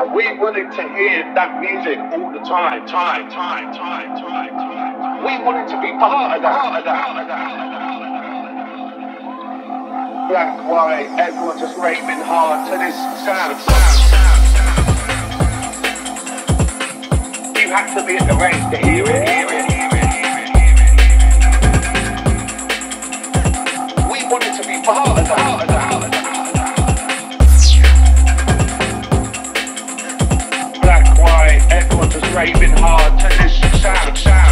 We wanted to hear that music all the time, time, time, time, time, time. We wanted to be part of that. Of that. Of that. Black, white, everyone just raving hard to this sound. You have to be at the range to hear it, hear it, hear it, White, just raving hard to this sound, sound,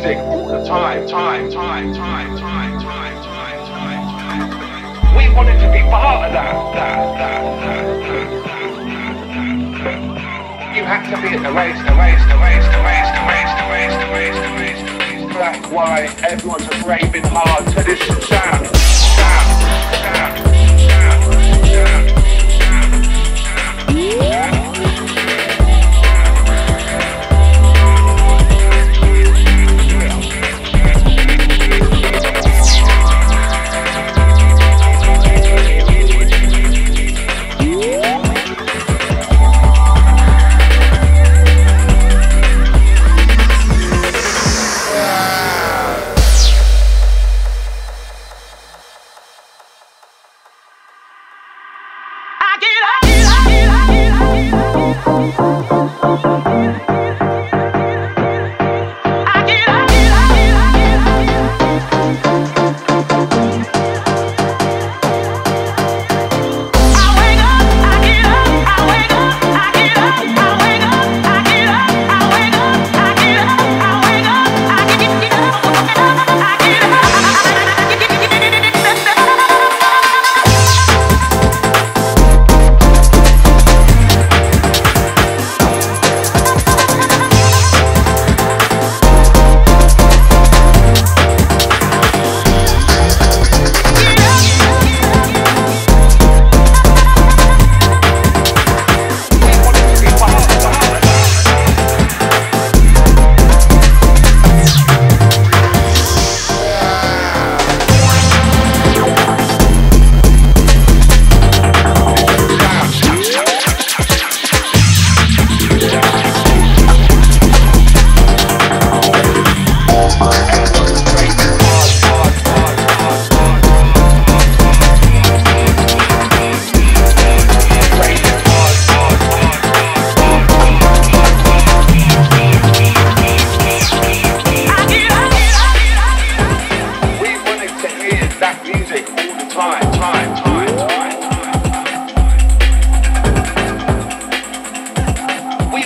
Music all the time, time, time, time, time, time, time, time, time. We wanted to be part of that, that, that, that, that. You had to be at the race, the race, the race, the race, the race, the race, the race, the race, the race. Black, white, everyone's raving hard to this sound, sound,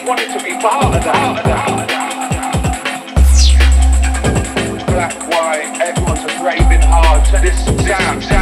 wanted to be part of that. Black, white, everyone's a great to this sound.